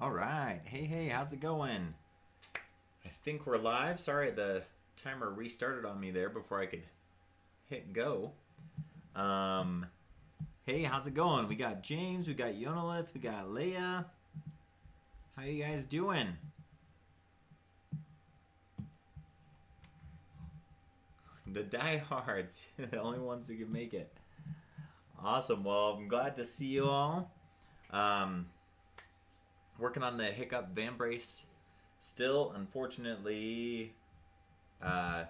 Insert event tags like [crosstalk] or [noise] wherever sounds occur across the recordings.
All right. Hey, hey, how's it going? I think we're live. Sorry, the timer restarted on me there before I could hit go. Um, hey, how's it going? We got James, we got Yonalith, we got Leia. How you guys doing? The diehards, [laughs] the only ones who can make it. Awesome. Well, I'm glad to see you all. Um, working on the Hiccup Vambrace still. Unfortunately, uh,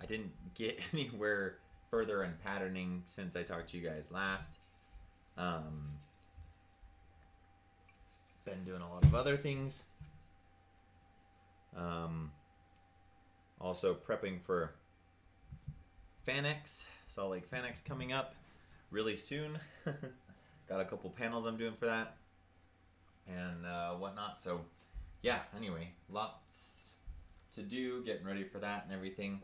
I didn't get [laughs] anywhere further in patterning since I talked to you guys last. Um, been doing a lot of other things. Um, also prepping for FanX, Salt Lake FanX coming up really soon. [laughs] Got a couple panels I'm doing for that and uh, whatnot. So, yeah, anyway, lots to do, getting ready for that and everything.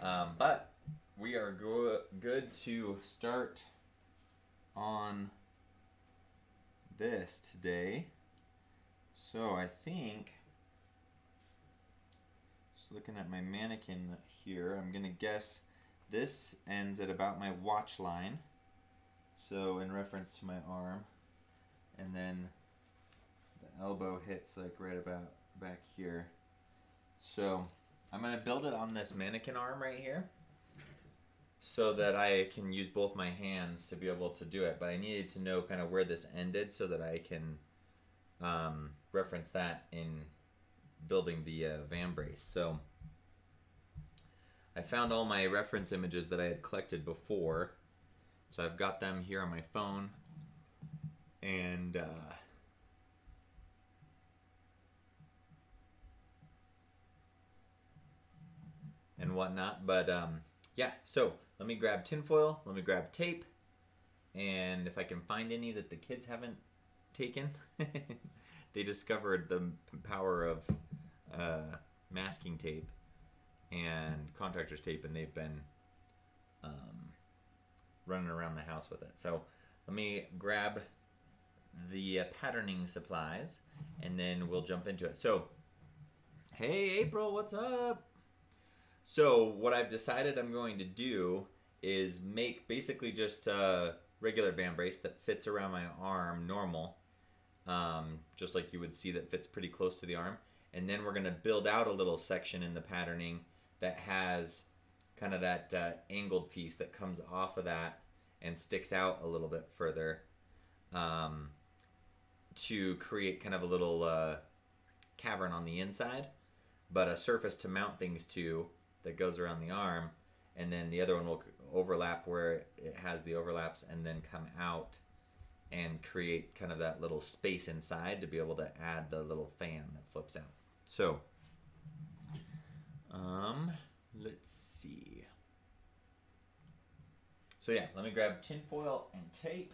Um, but we are go- good to start on this today. So, I think, just looking at my mannequin here, I'm going to guess this ends at about my watch line. So, in reference to my arm. And then the elbow hits like right about back here. So I'm gonna build it on this mannequin arm right here so that I can use both my hands to be able to do it. But I needed to know kind of where this ended so that I can um, reference that in building the uh, vambrace. So I found all my reference images that I had collected before. So I've got them here on my phone. And uh, and whatnot. But um, yeah, so let me grab tinfoil, let me grab tape, and if I can find any that the kids haven't taken, [laughs] they discovered the power of uh, masking tape and contractor's tape, and they've been um, running around the house with it. So let me grab the uh, patterning supplies, and then we'll jump into it. So, hey April, what's up? So what I've decided I'm going to do is make basically just a regular vambrace that fits around my arm normal, um, just like you would see that fits pretty close to the arm. And then we're going to build out a little section in the patterning that has kind of that uh, angled piece that comes off of that and sticks out a little bit further um, to create kind of a little uh, cavern on the inside, but a surface to mount things to that goes around the arm, and then the other one will overlap where it has the overlaps, and then come out and create kind of that little space inside to be able to add the little fan that flips out. So, um, let's see. So yeah, let me grab tinfoil and tape.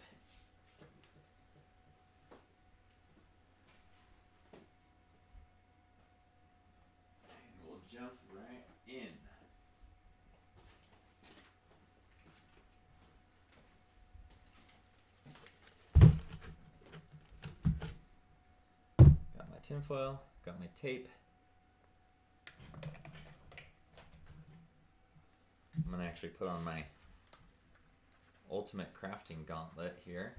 And we'll jump right in. Got my tinfoil, got my tape. I'm gonna actually put on my ultimate crafting gauntlet here.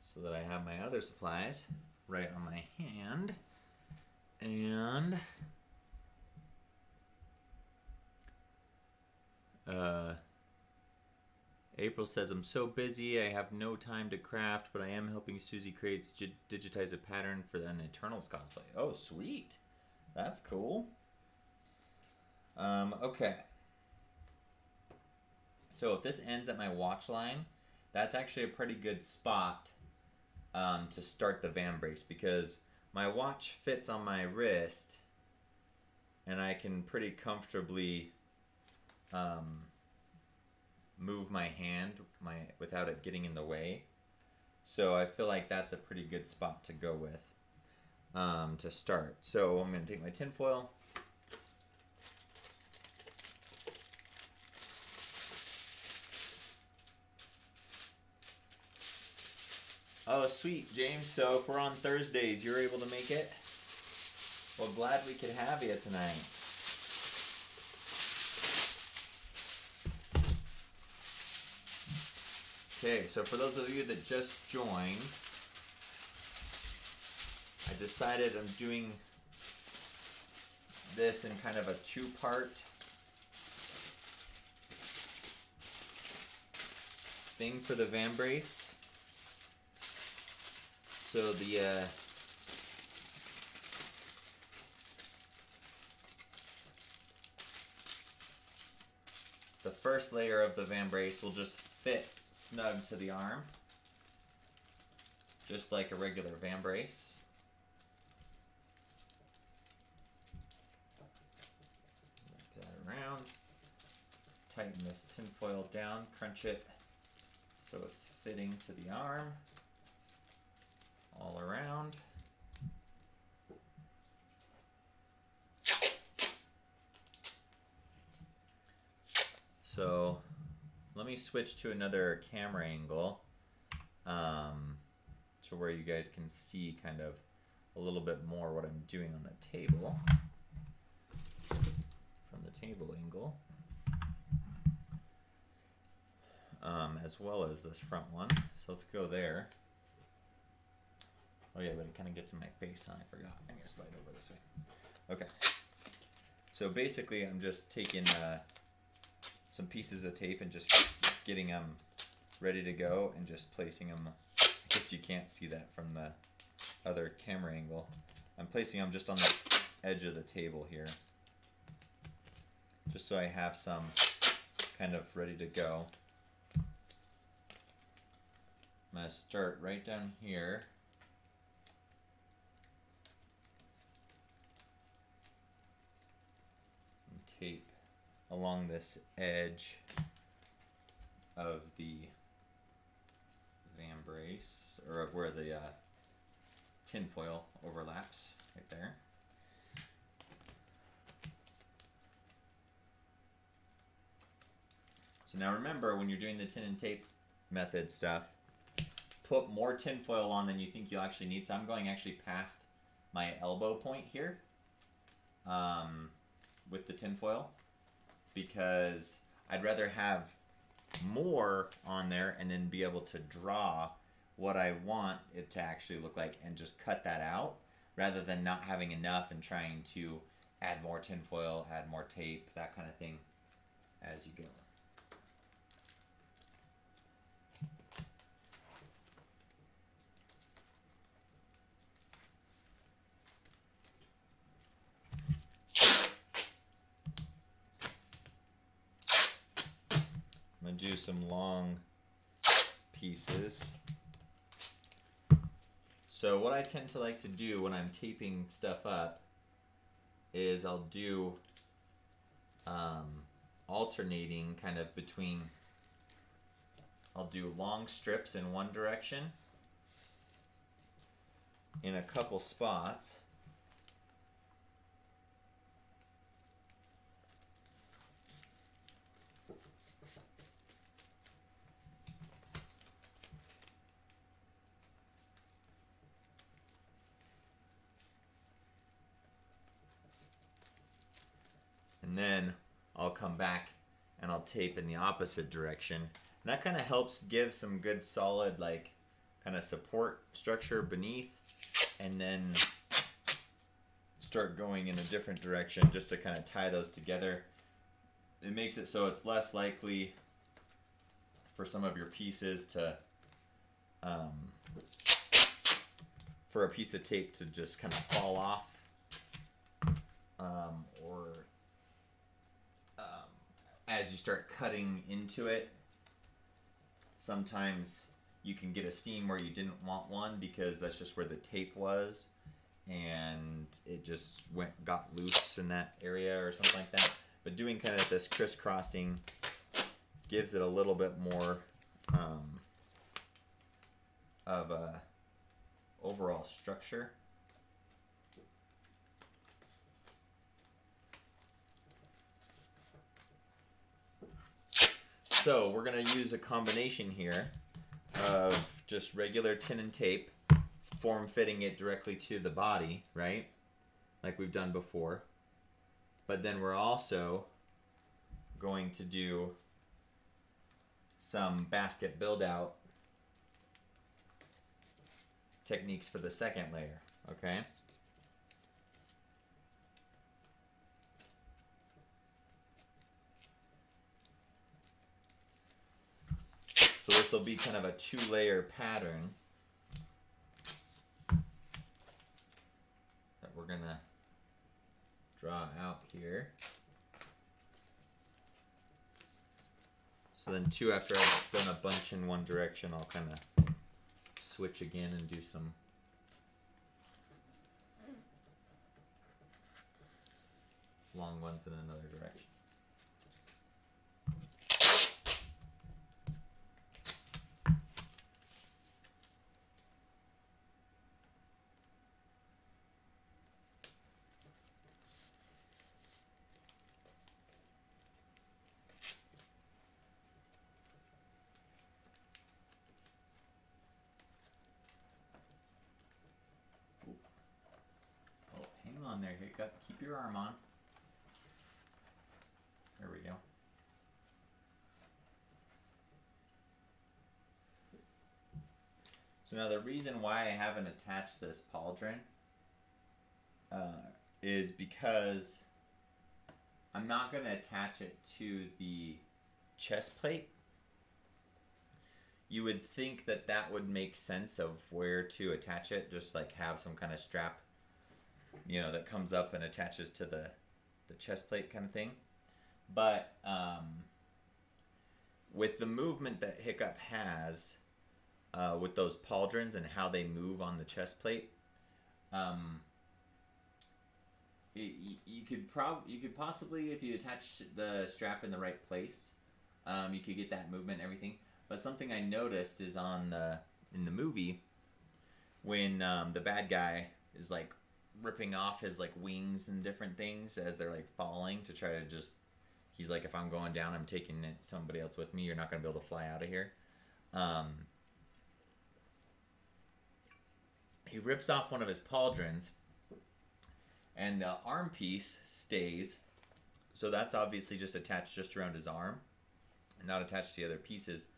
so that I have my other supplies right on my hand. And uh, April says, I'm so busy, I have no time to craft, but I am helping Susie Crates j- digitize a pattern for an Eternals cosplay. Oh, sweet. That's cool. Um, okay. So if this ends at my watch line, that's actually a pretty good spot um, to start the vambrace because my watch fits on my wrist and I can pretty comfortably um, move my hand my without it getting in the way. So I feel like that's a pretty good spot to go with. um, to start. So I'm going to take my tin Oh, sweet, James. So if we're on Thursdays, you're able to make it? Well, glad we could have you tonight. Okay, so for those of you that just joined, I decided I'm doing this in kind of a two-part thing for the vambrace. So the uh, the first layer of the vambrace will just fit snug to the arm, just like a regular vambrace. Wrap that around. Tighten this tinfoil down, crunch it so it's fitting to the arm all around. So let me switch to another camera angle um, to where you guys can see kind of a little bit more what I'm doing on the table from the table angle um, as well as this front one. So let's go there. Oh yeah, but it kind of gets in my face, and I forgot. I'm gonna slide over this way. Okay. So basically, I'm just taking uh, some pieces of tape and just getting them ready to go and just placing them. I guess you can't see that from the other camera angle. I'm placing them just on the edge of the table here. Just so I have some kind of ready to go. I'm to start right down here. Tape along this edge of the vambrace or where the uh, tinfoil overlaps, right there. So now remember, when you're doing the tin and tape method stuff, put more tinfoil on than you think you'll actually need. So I'm going actually past my elbow point here um, with the tinfoil because I'd rather have more on there and then be able to draw what I want it to actually look like and just cut that out rather than not having enough and trying to add more tinfoil, add more tape, that kind of thing as you go. Do some long pieces. So what I tend to like to do when I'm taping stuff up is I'll do um, alternating kind of between, I'll do long strips in one direction in a couple spots and then I'll come back and I'll tape in the opposite direction. And that kind of helps give some good solid like kind of support structure beneath and then start going in a different direction just to kind of tie those together. It makes it so it's less likely for some of your pieces to um, for a piece of tape to just kind of fall off um, or as you start cutting into it, sometimes you can get a seam where you didn't want one because that's just where the tape was and it just went got loose in that area or something like that. But doing kind of this crisscrossing gives it a little bit more um, of a overall structure. So we're gonna use a combination here of just regular tin and tape, form fitting it directly to the body, right? Like we've done before. But then we're also going to do some basket build out techniques for the second layer, okay? So this will be kind of a two layer pattern that we're gonna draw out here. So then two after I've done a bunch in one direction, I'll kind of switch again and do some long ones in another direction. Oh, hang on there, Hiccup. Keep your arm on. There we go. So now the reason why I haven't attached this pauldron uh, is because I'm not going to attach it to the chest plate. You would think that that would make sense of where to attach it, just like have some kind of strap, you know, that comes up and attaches to the the chest plate kind of thing. But um, with the movement that Hiccup has, uh, with those pauldrons and how they move on the chest plate, um, you could prob you could possibly if you attach the strap in the right place, um, you could get that movement and everything. But something I noticed is on the in the movie when um, the bad guy is like ripping off his like wings and different things as they're like falling to try to just he's like if i'm going down i'm taking somebody else with me you're not going to be able to fly out of here. Um, he rips off one of his pauldrons and the arm piece stays so that's obviously just attached just around his arm not attached to the other pieces.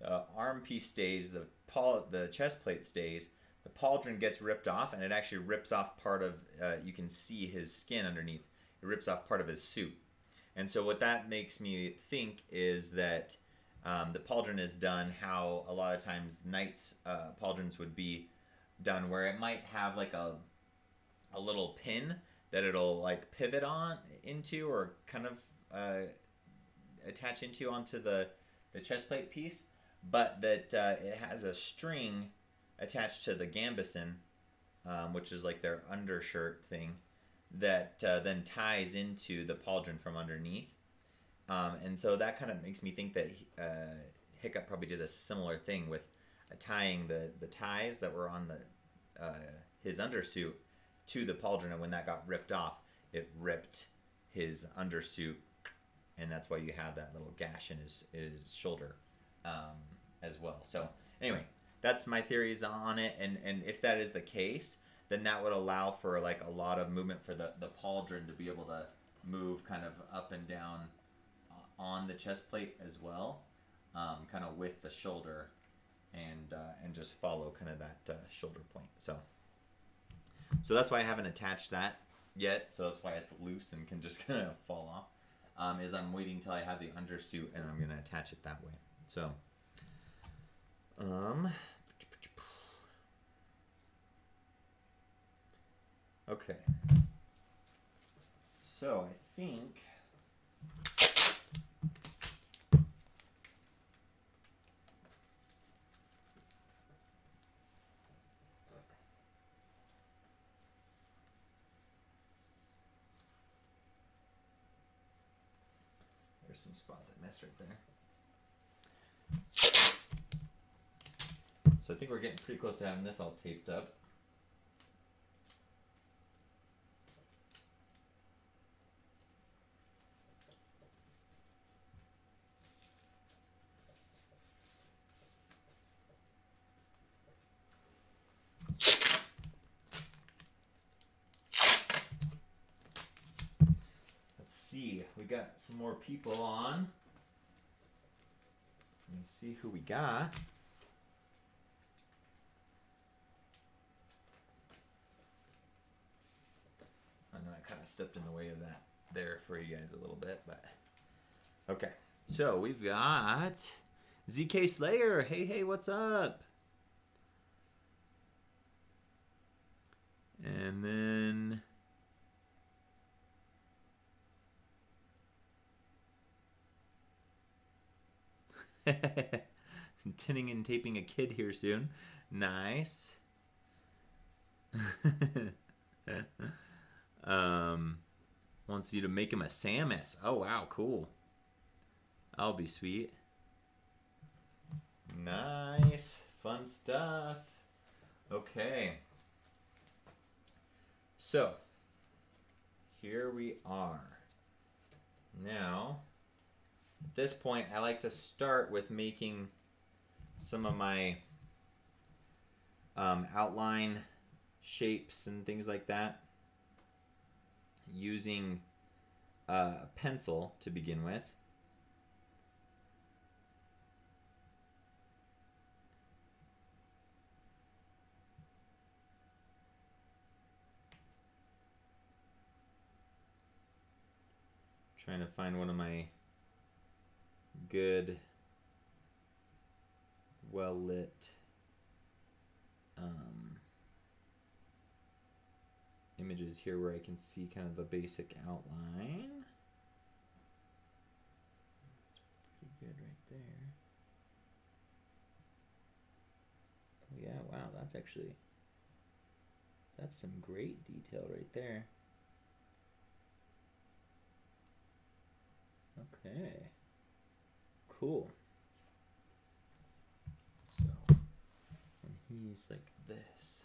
The arm piece stays the paul the chest plate stays the pauldron gets ripped off and it actually rips off part of uh, you can see his skin underneath. It rips off part of his suit. And so what that makes me think is that um, the pauldron is done how a lot of times knights uh, pauldrons would be done where it might have like a a little pin that it'll like pivot on into or kind of uh, attach into onto the the chest plate piece but that uh, it has a string attached to the gambeson, um, which is like their undershirt thing, that uh, then ties into the pauldron from underneath. Um, and so that kind of makes me think that uh, Hiccup probably did a similar thing with uh, tying the, the ties that were on the uh, his undersuit to the pauldron, and when that got ripped off, it ripped his undersuit, and that's why you have that little gash in his, his shoulder um, as well. So anyway, that's my theories on it, and and if that is the case, then that would allow for like a lot of movement for the the pauldron to be able to move kind of up and down uh, on the chest plate as well, um, kind of with the shoulder, and uh, and just follow kind of that uh, shoulder point. So so that's why I haven't attached that yet. So that's why it's loose and can just [laughs] kind of fall off. Um, is I'm waiting till I have the undersuit and I'm gonna attach it that way. So, um, okay. So I think. There's some spots I missed right there. So I think we're getting pretty close to having this all taped up. got some more people on. Let me see who we got. I know I kind of stepped in the way of that there for you guys a little bit, but okay. So we've got ZK Slayer. Hey, hey, what's up? And then [laughs] tinning and taping a kid here soon. Nice. [laughs] um, wants you to make him a Samus. Oh wow, cool. I'll be sweet. Nice, fun stuff. Okay. So, here we are. Now, at this point, I like to start with making some of my um, outline shapes and things like that using a pencil to begin with. Trying to find one of my good, well lit um, images here where I can see kind of the basic outline. It's pretty good right there. Oh yeah, wow, that's actually, that's some great detail right there. Okay. Cool. So, when he's like this,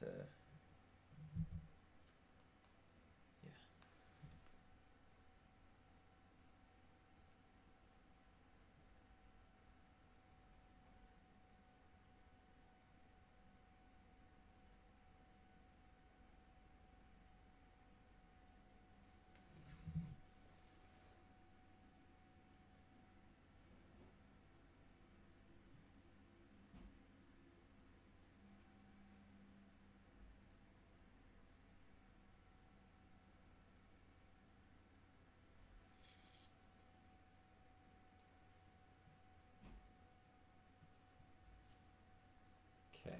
to yeah. Okay.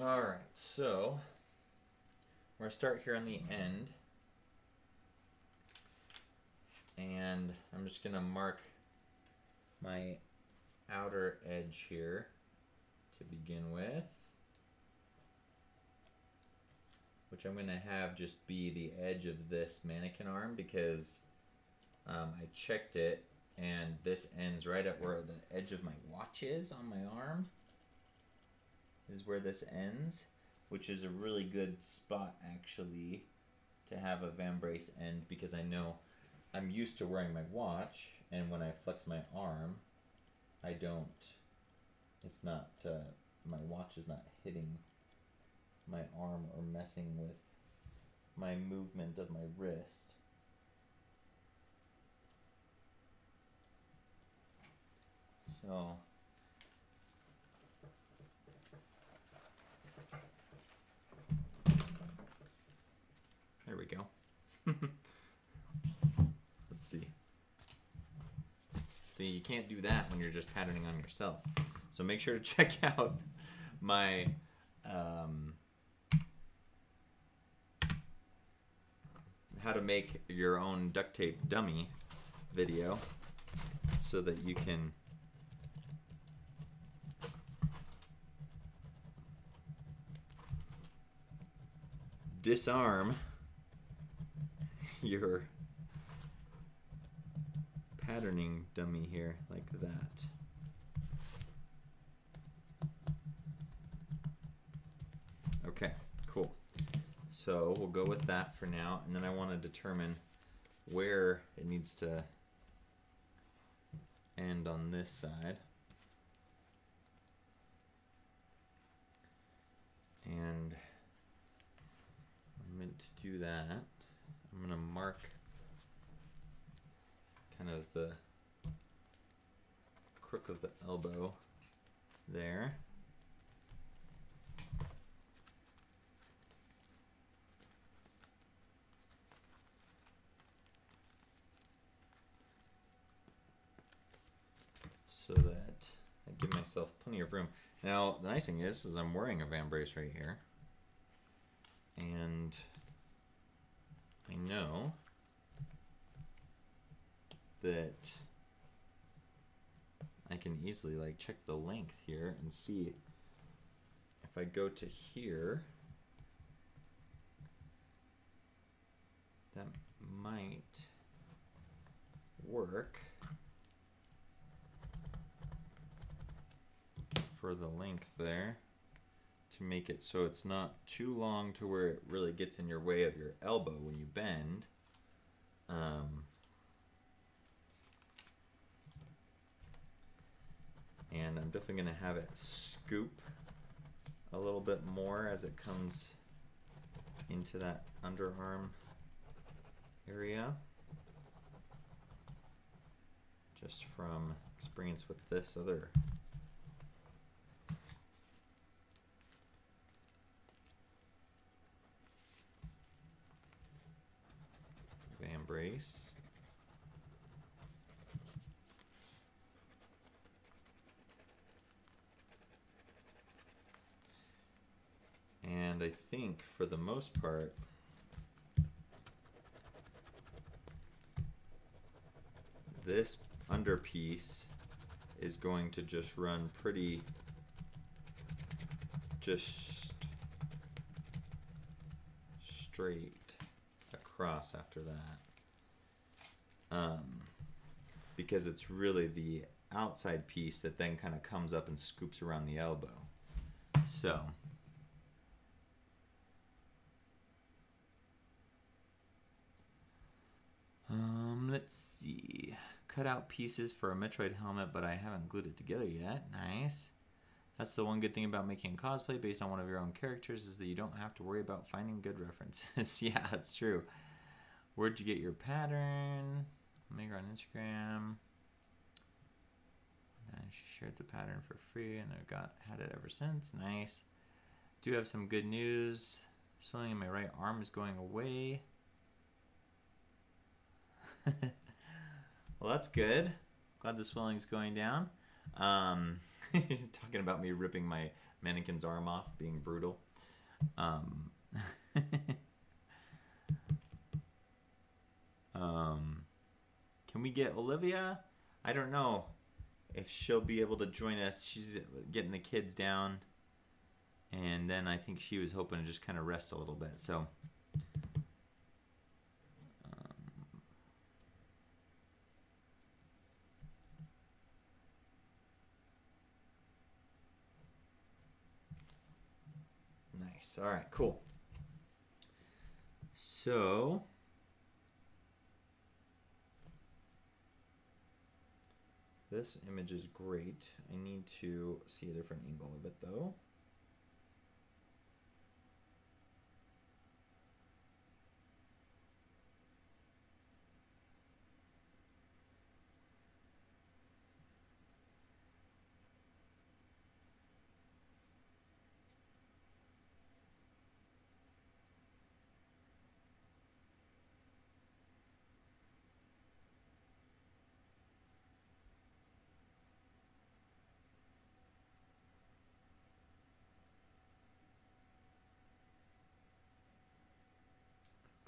All right, so we're gonna start here on the end. And I'm just gonna mark my outer edge here to begin with. Which I'm gonna have just be the edge of this mannequin arm because um, I checked it and this ends right at where the edge of my watch is on my arm is where this ends which is a really good spot actually to have a vambrace end because I know I'm used to wearing my watch and when I flex my arm I don't it's not uh, my watch is not hitting my arm or messing with my movement of my wrist. So there we go. [laughs] Let's see. See, you can't do that when you're just patterning on yourself. So make sure to [laughs] check out my um, how to make your own duct tape dummy video so that you can disarm your patterning dummy here like that. Okay, cool. So we'll go with that for now, and then I want to determine where it needs to end on this side. And I meant to do that. I'm gonna mark kind of the crook of the elbow there. So that I give myself plenty of room. Now, the nice thing is, is I'm wearing a vambrace right here. And I know that I can easily like check the length here and see if I go to here that might work for the length there to make it so it's not too long to where it really gets in your way of your elbow when you bend. Um, and I'm definitely going to have it scoop a little bit more as it comes into that underarm area just from experience with this other vambrace And I think for the most part, this underpiece is going to just run pretty just straight across after that. Um, because it's really the outside piece that then kind of comes up and scoops around the elbow. So. Um, let's see. Cut out pieces for a Metroid helmet, but I haven't glued it together yet. Nice. That's the one good thing about making cosplay based on one of your own characters is that you don't have to worry about finding good references. [laughs] yeah, that's true. Where'd you get your pattern? Make her on Instagram. And she shared the pattern for free, and I've got had it ever since. Nice. Do have some good news. Swelling in my right arm is going away. [laughs] well, that's good. Glad the swelling's going down. Um, [laughs] talking about me ripping my mannequin's arm off, being brutal. Um, [laughs] um, can we get Olivia? I don't know if she'll be able to join us. She's getting the kids down. And then I think she was hoping to just kind of rest a little bit. So um, Nice. All right, cool. So, this image is great. I need to see a different angle of it though.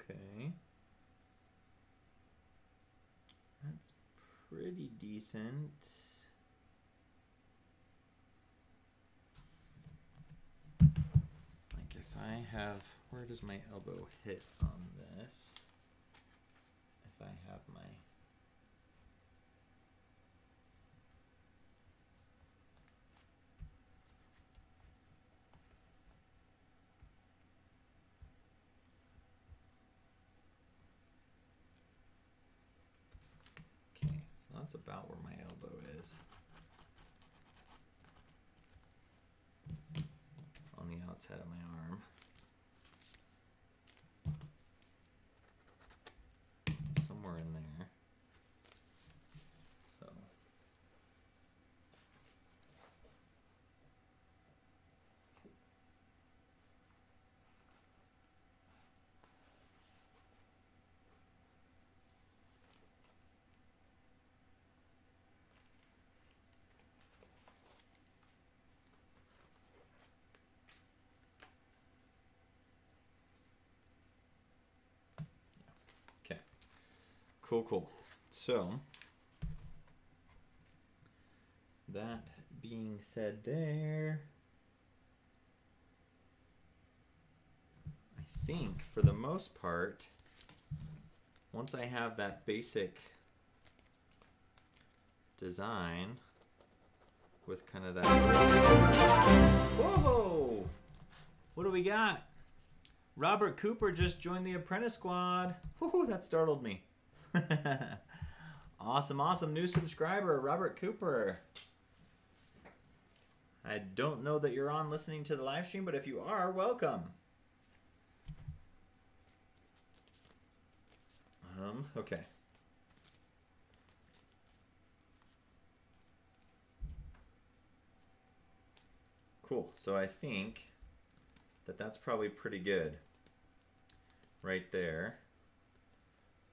Okay. That's pretty decent. Like if I have, where does my elbow hit on this? If I have my about where my elbow is. On the outside of my arm. Somewhere in Cool, cool. So, that being said, there, I think for the most part, once I have that basic design with kind of that. Whoa! What do we got? Robert Cooper just joined the apprentice squad. Whoo, that startled me. [laughs] awesome, awesome. New subscriber, Robert Cooper. I don't know that you're on listening to the live stream, but if you are, welcome. Um, okay. Cool. So I think that that's probably pretty good right there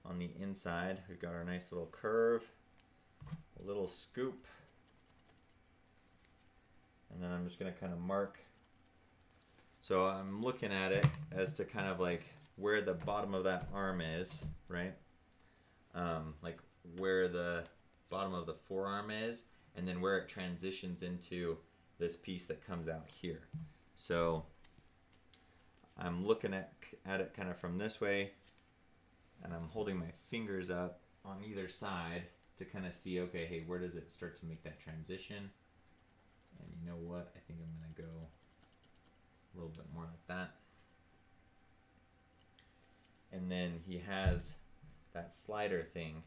on the inside. We've got our nice little curve a little scoop. And then I'm just gonna kind of mark. So I'm looking at it as to kind of like where the bottom of that arm is right? Um, like where the bottom of the forearm is and then where it transitions into this piece that comes out here. So I'm looking at, at it kind of from this way and I'm holding my fingers up on either side to kind of see, okay, hey, where does it start to make that transition? And you know what? I think I'm going to go a little bit more like that. And then he has that slider thing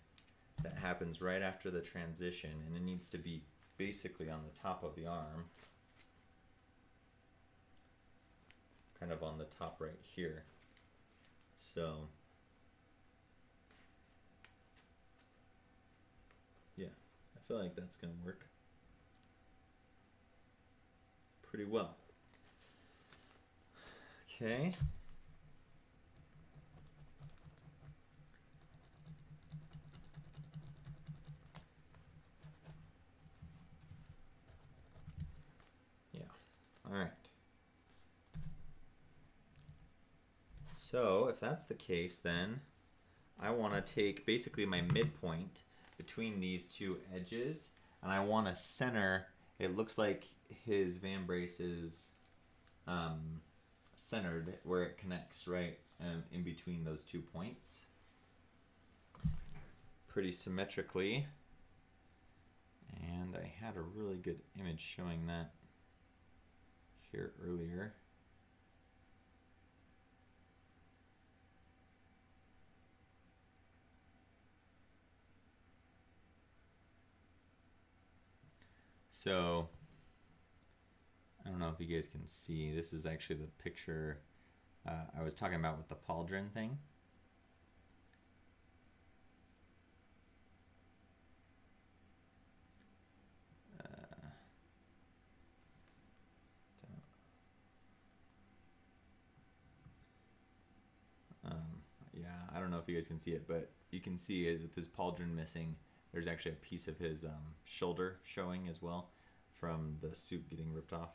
that happens right after the transition and it needs to be basically on the top of the arm. kind of on the top right here. So, yeah, I feel like that's going to work pretty well. Okay. Yeah. All right. So if that's the case, then I want to take basically my midpoint between these two edges, and I want to center. It looks like his vambrace is um, centered where it connects right um, in between those two points. Pretty symmetrically. And I had a really good image showing that here earlier. So, I don't know if you guys can see. This is actually the picture uh, I was talking about with the pauldron thing. Uh, um, yeah, I don't know if you guys can see it, but you can see it with his pauldron missing there's actually a piece of his um, shoulder showing as well from the suit getting ripped off,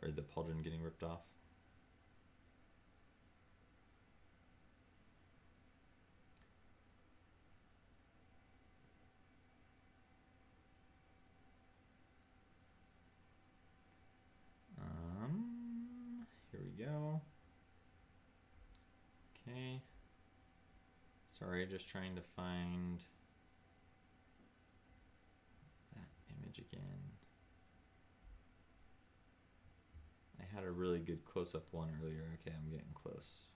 or the pauldron getting ripped off. Um, here we go. Okay. Sorry, just trying to find that image again. I had a really good close-up one earlier. Okay, I'm getting close.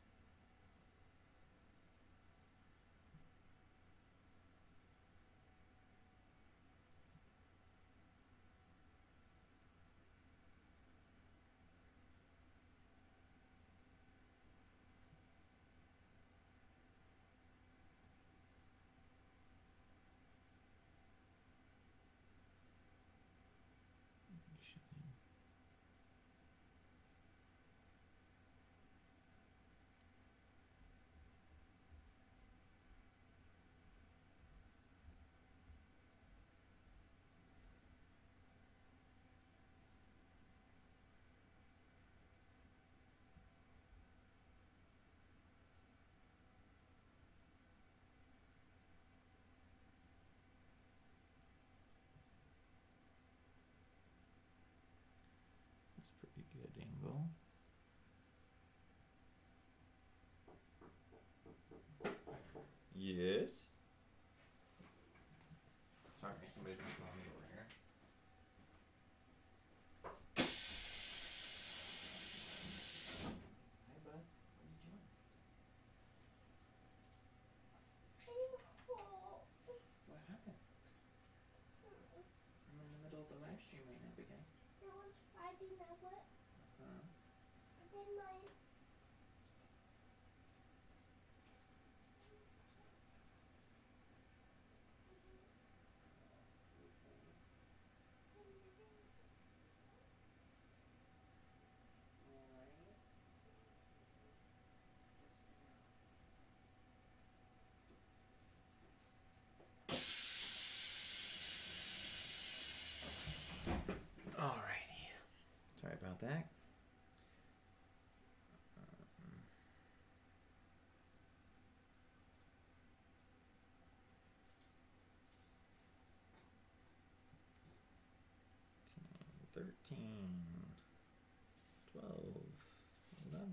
Google. Yes. Sorry, somebody's knocking on me over here. Hi, bud. What are you doing? What happened? I'm in the middle of the live stream right now, again. I was fighting my what? Uh, Alrighty. 13, 12, 11.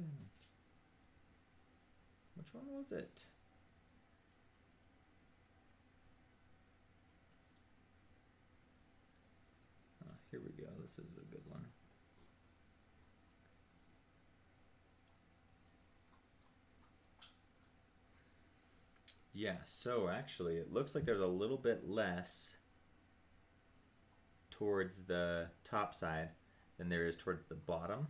Which one was it? Ah, here we go. This is a good one. Yeah, so actually it looks like there's a little bit less towards the top side than there is towards the bottom.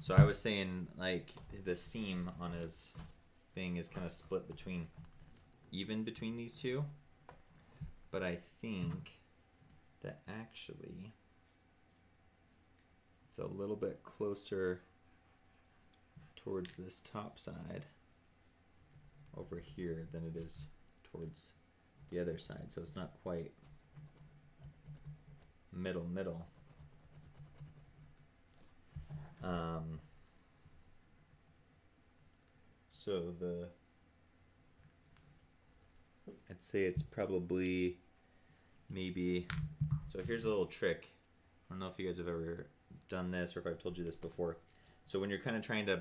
So I was saying, like, the seam on his thing is kind of split between, even between these two. But I think that actually it's a little bit closer towards this top side over here than it is towards the other side. So it's not quite middle middle. Um, so the I'd say it's probably maybe so here's a little trick. I don't know if you guys have ever done this or if I've told you this before. So when you're kind of trying to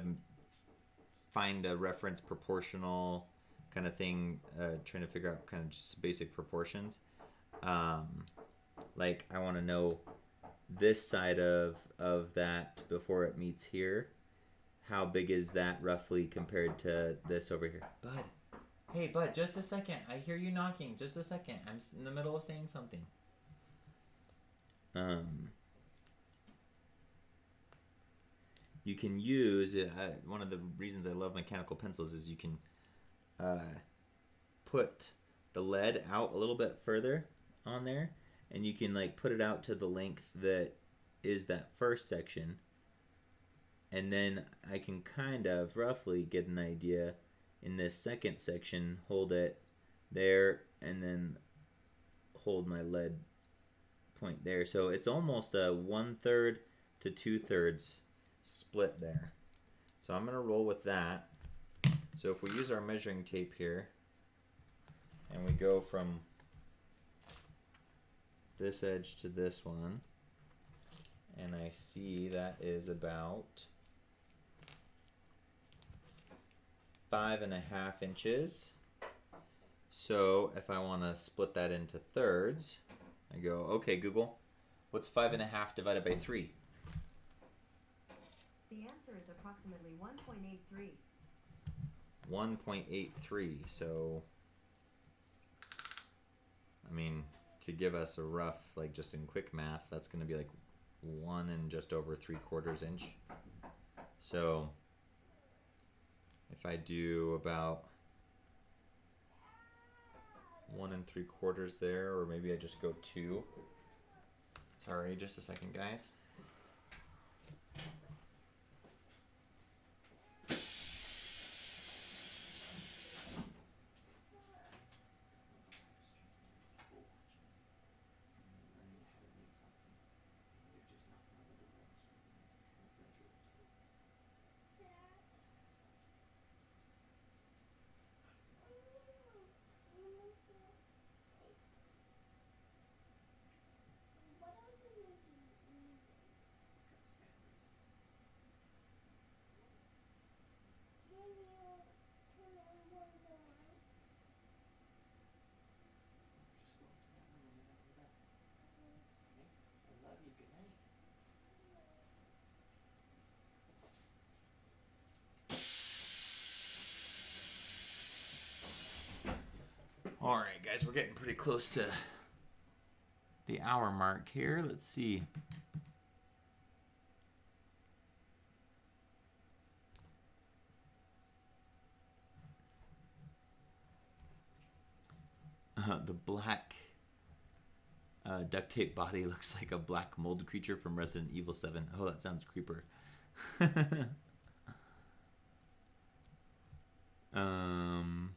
find a reference proportional kind of thing, uh, trying to figure out kind of just basic proportions, um, like I want to know this side of of that before it meets here. How big is that roughly compared to this over here? Bud, hey bud, just a second. I hear you knocking. Just a second. I'm in the middle of saying something. Um, you can use. Uh, one of the reasons I love mechanical pencils is you can uh, put the lead out a little bit further on there, and you can like put it out to the length that is that first section, and then I can kind of roughly get an idea in this second section. Hold it there, and then hold my lead point there. So it's almost a one third to two thirds split there. So I'm gonna roll with that. So if we use our measuring tape here and we go from this edge to this one and I see that is about five and a half inches. So if I want to split that into thirds, I go, okay, Google, what's five and a half divided by three? The answer is approximately 1.83. 1.83. So, I mean, to give us a rough, like just in quick math, that's going to be like one and just over three quarters inch. So, if I do about one and three quarters there, or maybe I just go two. Sorry, just a second, guys. Guys, we're getting pretty close to the hour mark here. Let's see. Uh, the black uh, duct tape body [laughs] looks like a black mold creature from Resident Evil 7. Oh, that sounds creeper. [laughs] um.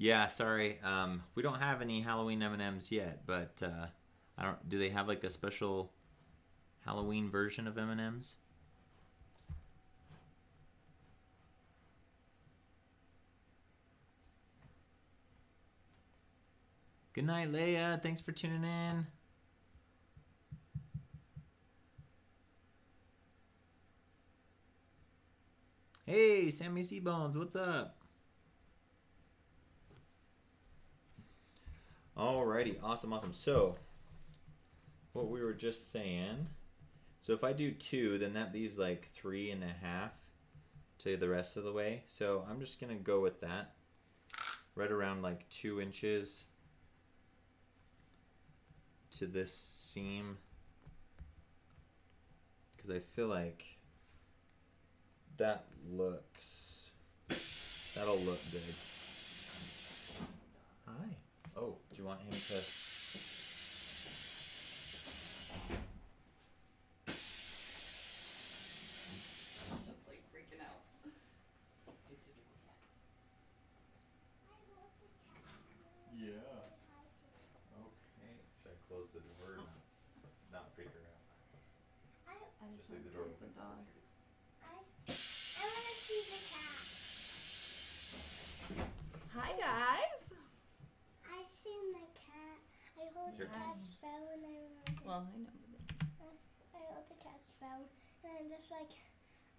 Yeah, sorry. Um, we don't have any Halloween M and M's yet, but uh, I don't. Do they have like a special Halloween version of M and M's? Good night, Leia. Thanks for tuning in. Hey, Sammy Seabones, what's up? Alrighty, awesome, awesome. So, what we were just saying. So if I do two, then that leaves like three and a half to the rest of the way. So I'm just gonna go with that. Right around like two inches to this seam. Because I feel like that looks, that'll look good. Hi. Oh, do you want him to? Just like freaking out. Yeah. Okay. Should I close the door? Or not, not freak her out. I Just just leave the want door to open. the dog. I want to see the cat. Hi guys. I seen the cat. I hold Here cat's comes. and I remember. Well, I know. I hold the cat's bone and I'm just like,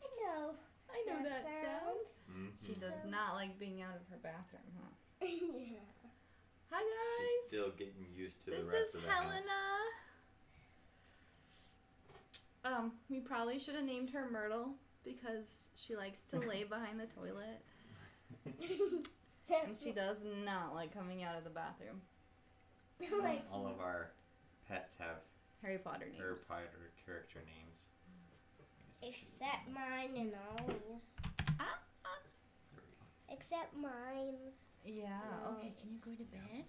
I know. I know that sound. Mm-hmm. She does So- not like being out of her bathroom, huh? [laughs] yeah. Hi guys. She's still getting used to this the rest of the house. This is Helena. Um, we probably should have named her Myrtle because she likes to lay [laughs] behind the toilet [laughs] and she does not like coming out of the bathroom. Like, [laughs] All of our pets have Harry Potter names. Harry Potter character names. I guess I should- except mine and always. Ah, ah. There we go. Except mine's. Yeah. Okay. Can you go to bed?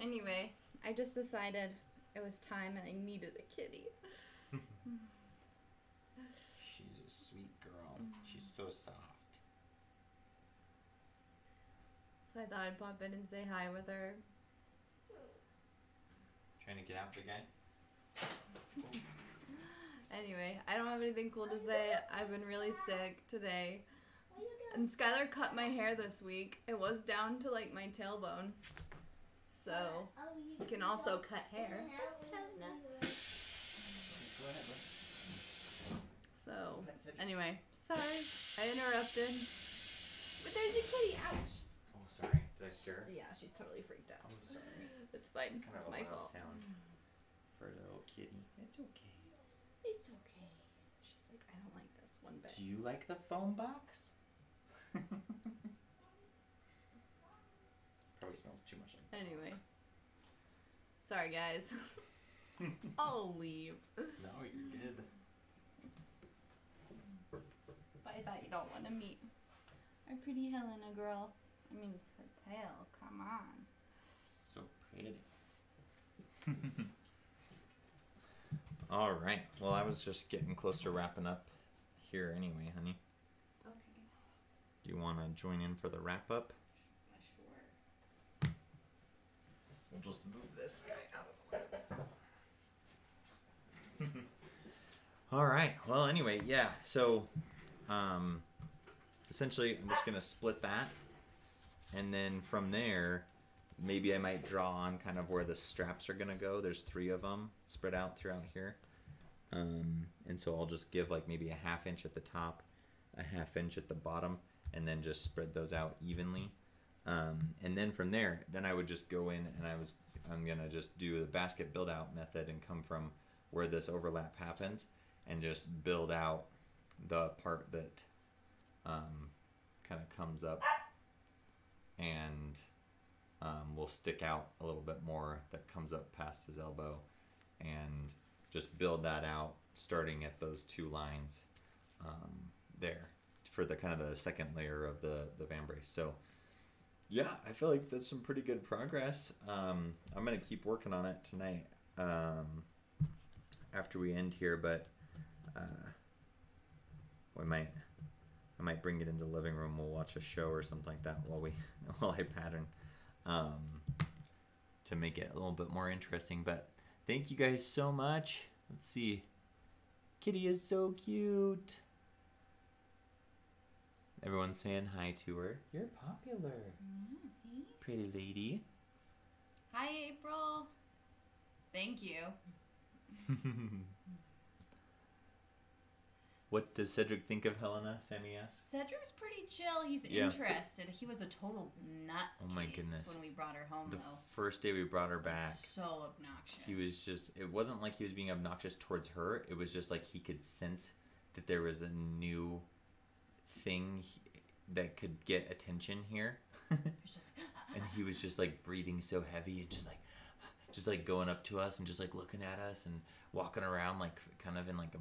Anyway, I just decided it was time and I needed a kitty. [laughs] She's a sweet girl. She's so soft. So I thought I'd pop in and say hi with her. Trying to get out the guy. Anyway, I don't have anything cool to say. I've been really sick today. And Skyler cut my hair this week. It was down to like my tailbone. So Oh, you can also cut hair. So anyway, sorry I interrupted. But there's a kitty. Ouch. Oh, sorry. Did I scare her? Yeah, she's totally freaked out. I'm sorry. It's fine. It's kind It's of a my loud fault. sound for a little kitty. It's okay. It's okay. She's like, I don't like this one bit. Do you like the phone box? [laughs] Probably smells too much like Anyway. Sorry, guys. [laughs] I'll leave. No, you're [laughs] good. But I thought you don't want to meet our pretty Helena girl. I mean, her tail. Come on. All right. Well, I was just getting close to wrapping up here anyway, honey. Okay. Do you want to join in for the wrap up? Sure. We'll just move this guy out of the way. [laughs] All right. Well, anyway, yeah. So, um, essentially, I'm just gonna split that, and then from there, maybe I might draw on kind of where the straps are gonna go. There's three of them spread out throughout here, um, and so I'll just give like maybe a half inch at the top, a half inch at the bottom, and then just spread those out evenly. Um, and then from there, then I would just go in and I was I'm gonna just do the basket build out method and come from where this overlap happens, and just build out the part that um, kind of comes up and um, will stick out a little bit more that comes up past his elbow and just build that out starting at those two lines um, there for the kind of the second layer of the the vambrace so yeah i feel like that's some pretty good progress. Um, i'm gonna keep working on it tonight um, after we end here but uh, we might I might bring it into the living room. We'll watch a show or something like that while we [laughs] while I pattern um, to make it a little bit more interesting. But thank you guys so much. Let's see. Kitty is so cute. Everyone's saying hi to her. You're popular, Yeah, see? pretty lady. Hi, April. Thank you. [laughs] what does Cedric think of Helena? Sammy asked. Cedric's pretty chill. He's Yeah. interested. He was a total nut. Oh my goodness. When we brought her home, The though. first day we brought her back. So obnoxious. he was just it wasn't like he was being obnoxious towards her it was just like he could sense that there was a new thing he- that could get attention here [laughs] He was just. [laughs] and he was just like breathing so heavy and just like just like going up to us and just like looking at us and walking around like kind of in like a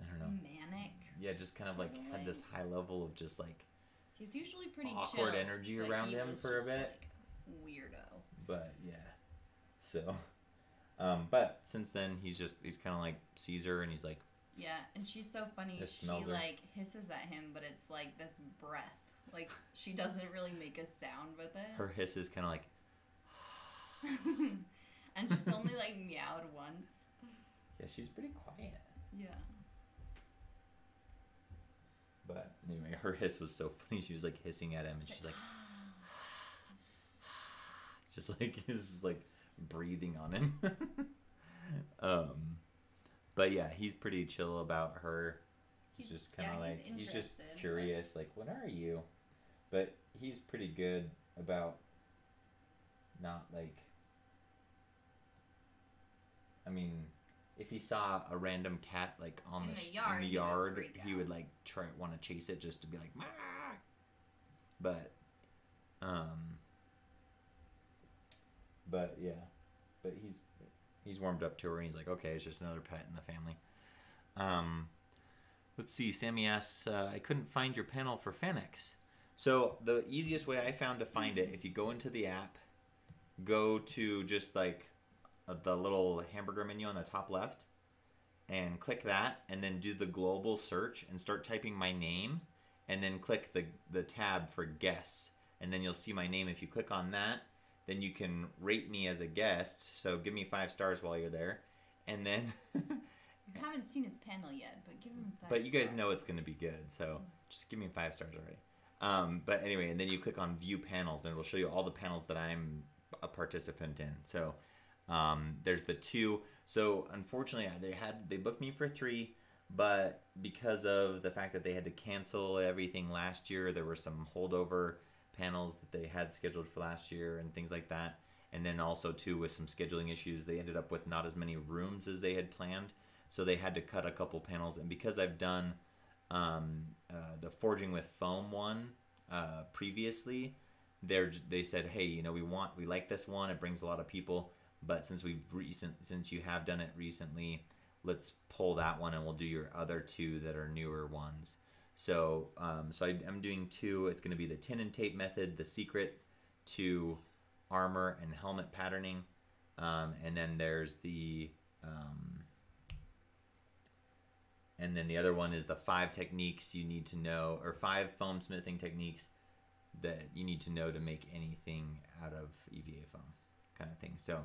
i don't know manic. yeah just kind of like had this high level of just like He's usually pretty Awkward chill, energy but around him for a bit. Like, weirdo. but yeah so [laughs] um but since then he's just he's kind of like caesar and he's like Yeah, and she's so funny. She her. like hisses at him, but it's like this breath. Like she doesn't really make a sound with it. her hiss is kind of like [laughs] and she's only like meowed once. Yeah, she's pretty quiet. Yeah. But anyway, her hiss was so funny. She was like hissing at him, and she's like, [gasps] just like [laughs] is like breathing on him. [laughs] um, but yeah, he's pretty chill about her. He's, He's- just kind of yeah, like he's just interested, but- curious, like, what are you? But he's pretty good about not like. I mean, if he saw a random cat like on In the, the sh- yard, in the he would yard, freak he would like try want to chase it just to be like, "Mah!" but, um, but yeah, but he's he's warmed up to her and he's like, okay, it's just another pet in the family. Um, let's see. Sammy asks, uh, I couldn't find your panel for FanX. So the easiest way I found to find it, if you go into the app, go to just like the little hamburger menu on the top left, and click that, and then do the global search and start typing my name, and then click the the tab for guests, and then you'll see my name. If you click on that, then you can rate me as a guest. So give me five stars while you're there, and then. [laughs] You haven't seen his panel yet, but give him five But you guys stars. know it's going to be good, so just give me five stars already. Um, but anyway, and then you click on View Panels, and it'll show you all the panels that I'm a participant in. So um, there's the two. So unfortunately, they had they booked me for three, but because of the fact that they had to cancel everything last year, there were some holdover panels that they had scheduled for last year and things like that. And then also too with some scheduling issues, they ended up with not as many rooms as they had planned so they had to cut a couple panels and because i've done um, uh, the forging with foam one uh, previously they're, they said hey you know we want we like this one it brings a lot of people but since we've recent since you have done it recently let's pull that one and we'll do your other two that are newer ones. So um, so I, i'm doing two. It's going to be the tin and tape method the secret to armor and helmet patterning. Um, and then there's the um, and then the other one is the five techniques you need to know, or five foam smithing techniques that you need to know to make anything out of EVA foam, kind of thing. So,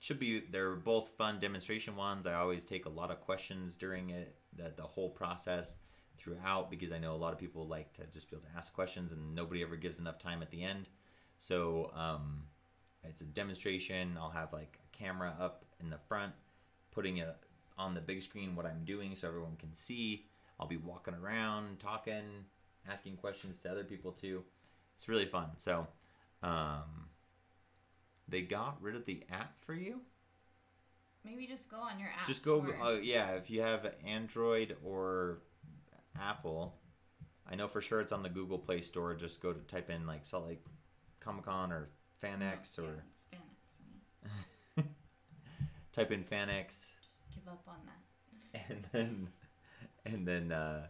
should be they're both fun demonstration ones. I always take a lot of questions during it, the, the whole process throughout, because I know a lot of people like to just be able to ask questions, and nobody ever gives enough time at the end. So, um, it's a demonstration. I'll have like a camera up in the front, putting it on the big screen what I'm doing so everyone can see. I'll be walking around, talking, asking questions to other people too. It's really fun. So, um, they got rid of the app for you. Maybe just go on your app. just go. Uh, yeah, if you have Android or Apple, I know for sure it's on the Google Play Store. Just go to type in like Salt Lake Comic Con or No, FanX yeah, or it's FanX, I mean. [laughs] type in FanX Just give up on that. and then and then uh,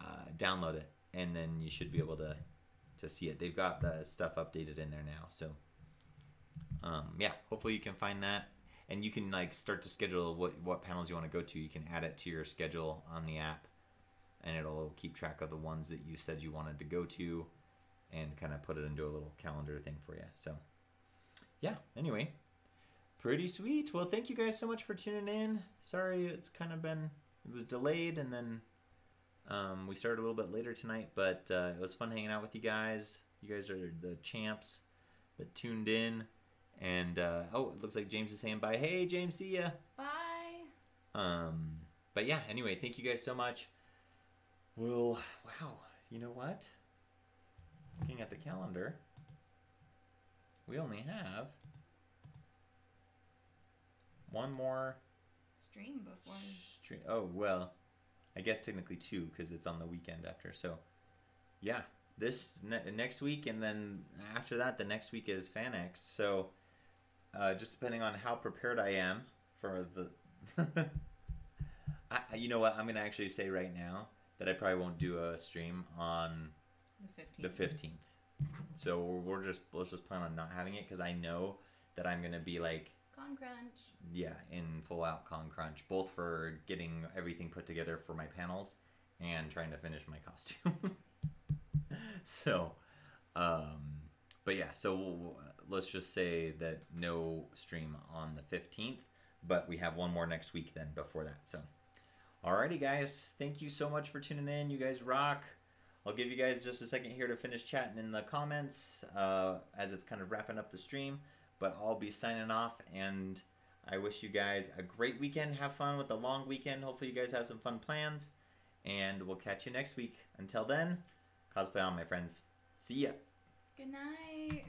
uh, download it, and then you should be able to to see it. They've got the stuff updated in there now, so um, yeah. Hopefully you can find that, and you can like start to schedule what what panels you want to go to. You can add it to your schedule on the app, and it'll keep track of the ones that you said you wanted to go to, and kind of put it into a little calendar thing for you. So yeah. Anyway, Pretty sweet. Well, thank you guys so much for tuning in. Sorry, it's kind of been it was delayed, and then um, we started a little bit later tonight, but uh, it was fun hanging out with you guys. You guys are the champs that tuned in, and uh, oh, it looks like James is saying bye. Hey, James, see ya. Bye. Um, but yeah, anyway, thank you guys so much. Well, wow, you know what? Looking at the calendar, we only have one more Stream before. stream. Oh well, I guess technically two because it's on the weekend after. So, yeah, this ne- next week, and then after that, the next week is FanX. So, uh, just depending on how prepared I am for the, [laughs] I, you know what, I'm gonna actually say right now that I probably won't do a stream on The 15th. the fifteenth. So we're just let's just plan on not having it because I know that I'm gonna be like Con Crunch. yeah, in full out con crunch, both for getting everything put together for my panels and trying to finish my costume. [laughs] so, um, but yeah, so we'll, let's just say that no stream on the 15th, but we have one more next week then before that. So, alrighty, guys, thank you so much for tuning in. You guys rock. I'll give you guys just a second here to finish chatting in the comments uh, as it's kind of wrapping up the stream but I'll be signing off and I wish you guys a great weekend. Have fun with the long weekend. Hopefully, you guys have some fun plans. And we'll catch you next week. Until then, cosplay on, my friends. See ya. Good night.